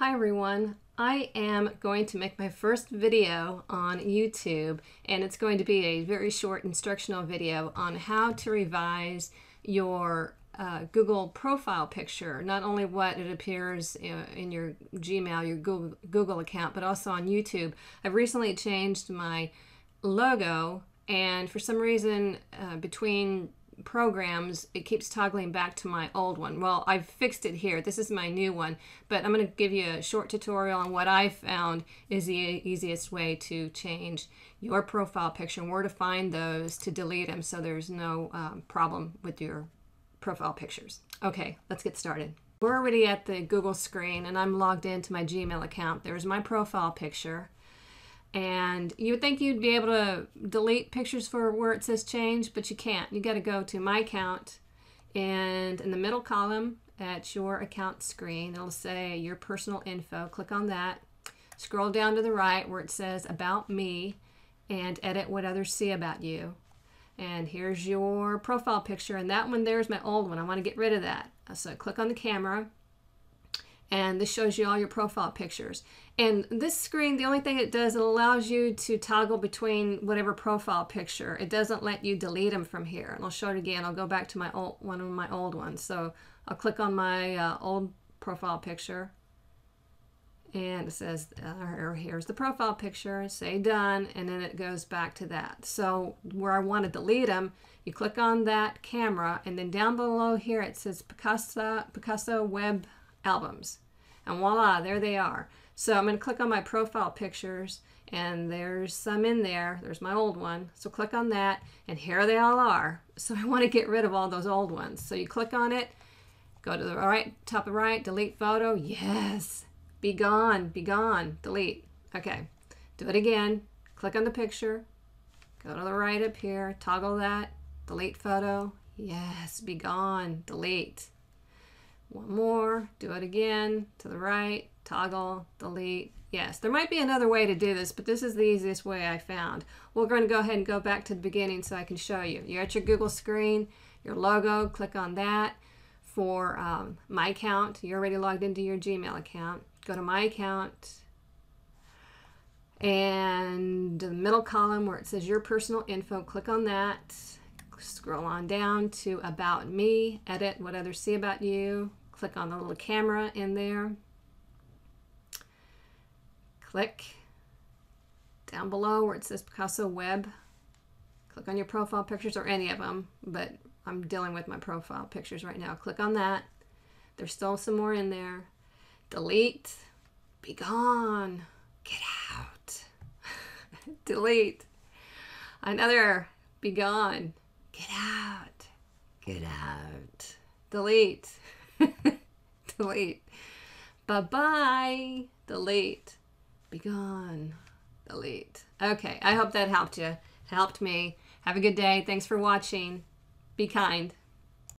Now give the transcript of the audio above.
Hi everyone. I am going to make my first video on YouTube and it's going to be a very short instructional video on how to revise your uh, Google profile picture, not only what it appears in your Gmail, your Google, Google account, but also on YouTube. I've recently changed my logo and for some reason uh, between programs, it keeps toggling back to my old one. Well, I've fixed it here. This is my new one, but I'm going to give you a short tutorial on what I found is the easiest way to change your profile picture and where to find those to delete them so there's no um, problem with your profile pictures. Okay, let's get started. We're already at the Google screen and I'm logged into my Gmail account. There's my profile picture and you would think you'd be able to delete pictures for where it says change, but you can't. You got to go to my account, and in the middle column at your account screen, it'll say your personal info. Click on that. Scroll down to the right where it says about me and edit what others see about you. And here's your profile picture, and that one there's my old one. I want to get rid of that. So click on the camera and this shows you all your profile pictures. And this screen, the only thing it does, it allows you to toggle between whatever profile picture. It doesn't let you delete them from here. And I'll show it again. I'll go back to my old one of my old ones. So I'll click on my uh, old profile picture. And it says, uh, here's the profile picture, say done, and then it goes back to that. So where I want to delete them, you click on that camera, and then down below here it says Picasa, Picasa Web albums. And voila, there they are. So I'm going to click on my profile pictures and there's some in there. There's my old one. So click on that and here they all are. So I want to get rid of all those old ones. So you click on it, go to the right, top of right, delete photo. Yes. Be gone, be gone, delete. Okay. Do it again. Click on the picture. Go to the right up here, toggle that, delete photo. Yes, be gone, delete. One more, do it again, to the right, toggle, delete. Yes, there might be another way to do this, but this is the easiest way I found. We're going to go ahead and go back to the beginning so I can show you. You're at your Google screen, your logo, click on that. For um, my account, you're already logged into your Gmail account. Go to my account, and the middle column where it says your personal info, click on that. Scroll on down to About Me, edit what others see about you, Click on the little camera in there. Click down below where it says Picasa Web. Click on your profile pictures or any of them, but I'm dealing with my profile pictures right now. Click on that. There's still some more in there. Delete. Be gone. Get out. Delete. Another. Be gone. Get out. Get out. Delete. Delete. Bye bye. Delete. Be gone. Delete. Okay, I hope that helped you. Helped me. Have a good day. Thanks for watching. Be kind.